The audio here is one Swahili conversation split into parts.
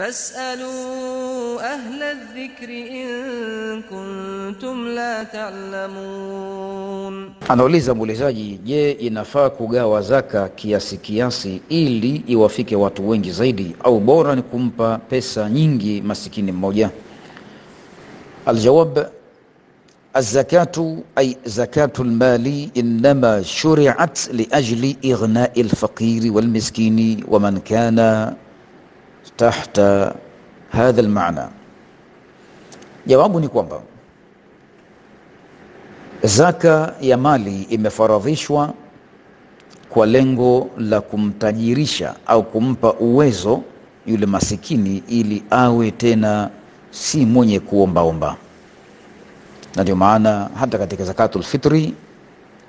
فاسألوا أهل الذكر إن كنتم لا تعلمون Anauliza muulizaji, je, inafaa kugawa zaka kiasi kiasi ili iwafike watu wengi zaidi, au bora ni kumpa pesa nyingi masikini mmoja? Aljawab, الزكاة أي زكاة المال إنما شرعت لأجل إغناء الفقير والمسكين ومن كان tahta hadha almaana? Jawabu ni kwamba zaka ya mali imefaradhishwa kwa lengo la kumtajirisha au kumpa uwezo yule masikini ili awe tena si mwenye kuombaomba, na ndio maana hata katika zakatu fitri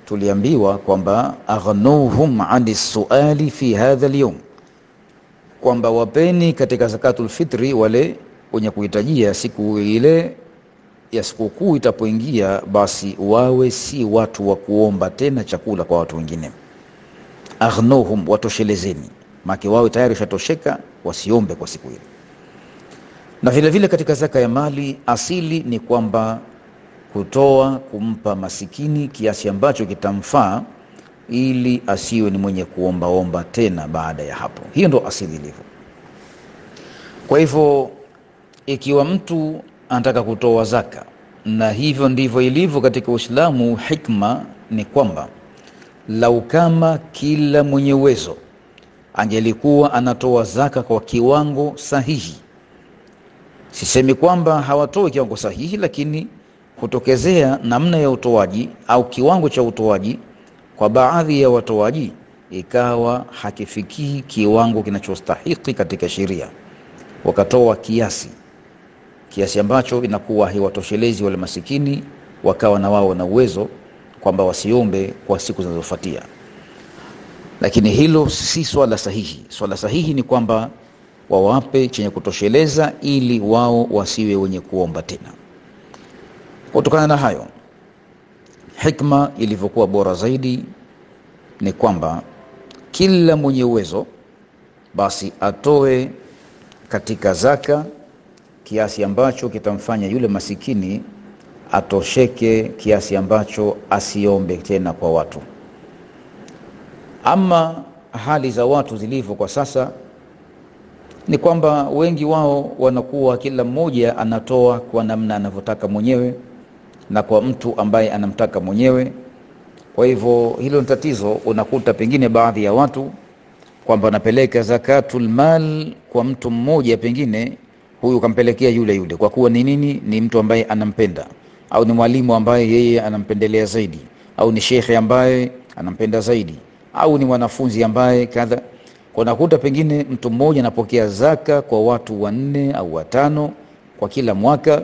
tuliambiwa kwamba aghnuhum ani suali fi hadha alyawm kwamba wapeni katika zakatul fitri wale wenye kuhitajia siku ile ya sikukuu itapoingia, basi wawe si watu wa kuomba tena chakula kwa watu wengine. Aghnuhum, watoshelezeni, make wawe tayari shatosheka, wasiombe kwa siku ile. Na vile vile katika zaka ya mali asili ni kwamba kutoa kumpa masikini kiasi ambacho kitamfaa ili asiwe ni mwenye kuombaomba tena baada ya hapo. Hiyo ndo asili ilivyo. Kwa hivyo ikiwa mtu anataka kutoa zaka, na hivyo ndivyo ilivyo katika Uislamu, hikma ni kwamba lau kama kila mwenye uwezo angelikuwa anatoa zaka kwa kiwango sahihi, sisemi kwamba hawatoi kiwango sahihi, lakini hutokezea namna ya utoaji au kiwango cha utoaji kwa baadhi ya watoaji ikawa hakifikii kiwango kinachostahiki katika sheria, wakatoa kiasi kiasi ambacho inakuwa hiwatoshelezi wale masikini, wakawa na wao na uwezo kwamba wasiombe kwa siku zinazofuatia. Lakini hilo si swala sahihi. Swala sahihi ni kwamba wawape chenye kutosheleza, ili wao wasiwe wenye kuomba tena. Kutokana na hayo, hikma ilivyokuwa bora zaidi ni kwamba kila mwenye uwezo basi atoe katika zaka kiasi ambacho kitamfanya yule masikini atosheke, kiasi ambacho asiombe tena kwa watu. Ama hali za watu zilivyo kwa sasa ni kwamba wengi wao wanakuwa kila mmoja anatoa kwa namna anavyotaka mwenyewe na kwa mtu ambaye anamtaka mwenyewe. Kwa hivyo hilo ni tatizo. Unakuta pengine baadhi ya watu kwamba wanapeleka zakatul mal kwa mtu mmoja, pengine huyu kampelekea yule yule, kwa kuwa ni nini? Ni mtu ambaye anampenda, au ni mwalimu ambaye yeye anampendelea zaidi, au ni shekhe ambaye anampenda zaidi, au ni mwanafunzi ambaye kadha. Unakuta pengine mtu mmoja anapokea zaka kwa watu wanne au watano kwa kila mwaka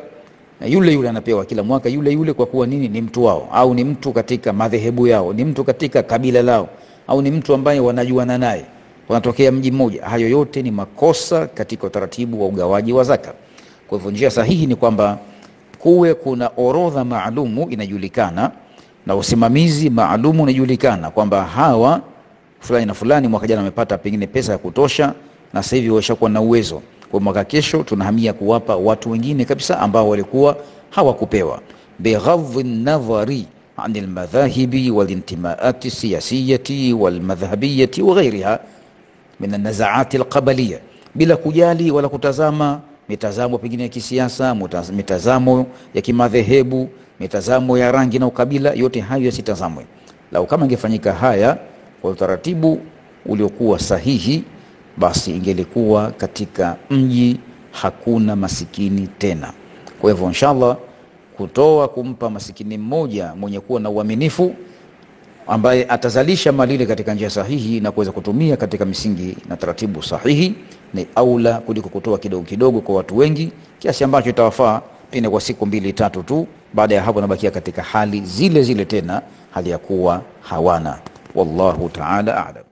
na yule yule anapewa kila mwaka yule yule, kwa kuwa nini? Ni mtu wao, au ni mtu katika madhehebu yao, ni mtu katika kabila lao, au ni mtu ambaye wanajuana naye, wanatokea mji mmoja. Hayo yote ni makosa katika utaratibu wa ugawaji wa zaka. Kwa hivyo njia sahihi ni kwamba kuwe kuna orodha maalumu inajulikana na usimamizi maalumu unajulikana kwamba hawa fulani na fulani mwaka jana wamepata pengine pesa ya kutosha, na sasa hivi washakuwa na uwezo kwa mwaka kesho tunahamia kuwapa watu wengine kabisa ambao walikuwa hawakupewa, bighadhi nadhari an lmadhahibi walintimaati siyasiyati walmadhhabiyati wa ghairiha min anazaati alqabaliya, bila kujali wala kutazama mitazamo pengine ya kisiasa, mitazamo ya kimadhehebu, mitazamo ya rangi na ukabila. Yote hayo yasitazamwe. Lau kama ingefanyika haya kwa utaratibu uliokuwa sahihi basi ingelikuwa katika mji hakuna masikini tena. Kwa hivyo inshallah, kutoa kumpa masikini mmoja mwenye kuwa na uaminifu, ambaye atazalisha mali ile katika njia sahihi na kuweza kutumia katika misingi na taratibu sahihi, ni aula kuliko kutoa kidogo kidogo kwa watu wengi, kiasi ambacho itawafaa pengine kwa siku mbili tatu tu. Baada ya hapo, nabakia katika hali zile zile tena, hali ya kuwa hawana. Wallahu taala a'lam.